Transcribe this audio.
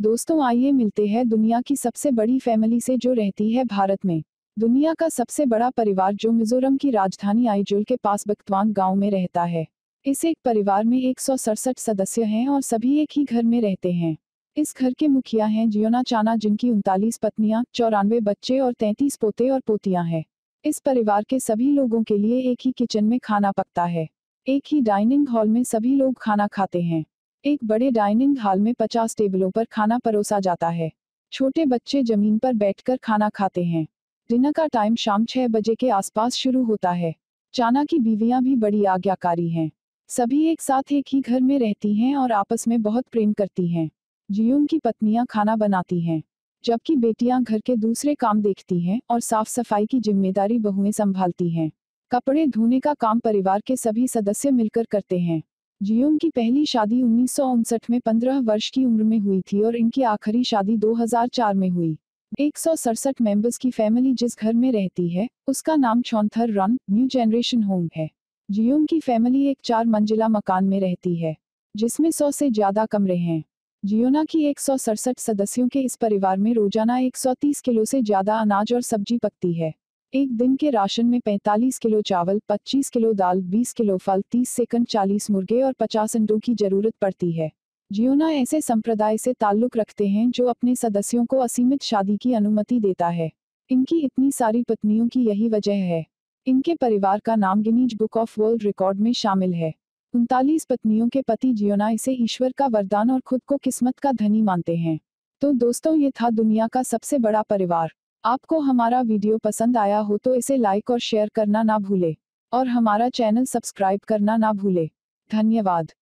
दोस्तों, आइए मिलते हैं दुनिया की सबसे बड़ी फैमिली से जो रहती है भारत में। दुनिया का सबसे बड़ा परिवार जो मिजोरम की राजधानी आइजुल के पास बख्तवांग गाँव में रहता है। इस एक परिवार में एक सौ सड़सठ सदस्य हैं और सभी एक ही घर में रहते हैं। इस घर के मुखिया हैं जियोना चाना, जिनकी उनतालीस पत्नियाँ, चौरानवे बच्चे और तैतीस पोते और पोतियाँ हैं। इस परिवार के सभी लोगों के लिए एक ही किचन में खाना पकता है। एक ही डाइनिंग हॉल में सभी लोग खाना खाते हैं। एक बड़े डाइनिंग हॉल में पचास टेबलों पर खाना परोसा जाता है। छोटे बच्चे ज़मीन पर बैठकर खाना खाते हैं। डिनर का टाइम शाम छह बजे के आसपास शुरू होता है। चाना की बीवियाँ भी बड़ी आज्ञाकारी हैं। सभी एक साथ एक ही घर में रहती हैं और आपस में बहुत प्रेम करती हैं। जियून की पत्नियाँ खाना बनाती हैं, जबकि बेटियाँ घर के दूसरे काम देखती हैं और साफ़ सफ़ाई की ज़िम्मेदारी बहुएँ संभालती हैं। कपड़े धोने का काम परिवार के सभी सदस्य मिलकर करते हैं। जियोन की पहली शादी उन्नीस सौ उनसठ में 15 वर्ष की उम्र में हुई थी और इनकी आखिरी शादी 2004 में हुई। एक सौ सड़सठ मेंबर्स की फैमिली जिस घर में रहती है, उसका नाम चौंथर रन न्यू जनरेशन होम है। जियोन की फैमिली एक चार मंजिला मकान में रहती है, जिसमें सौ से ज़्यादा कमरे हैं। जियोना की एक सौ सड़सठ सदस्यों के इस परिवार में रोज़ाना 130 किलो से ज़्यादा अनाज और सब्ज़ी पकती है। एक दिन के राशन में 45 किलो चावल 25 किलो दाल 20 किलो फल 30 सेकंड 40 मुर्गे और 50 अंडों की ज़रूरत पड़ती है। जियोना ऐसे संप्रदाय से ताल्लुक रखते हैं जो अपने सदस्यों को असीमित शादी की अनुमति देता है। इनकी इतनी सारी पत्नियों की यही वजह है। इनके परिवार का नाम Guinness book of world record में शामिल है। उनतालीस पत्नियों के पति जियोना इसे ईश्वर का वरदान और खुद को किस्मत का धनी मानते हैं। तो दोस्तों ये था दुनिया का सबसे बड़ा परिवार। आपको हमारा वीडियो पसंद आया हो तो इसे लाइक और शेयर करना ना भूले। और हमारा चैनल सब्सक्राइब करना ना भूले। धन्यवाद।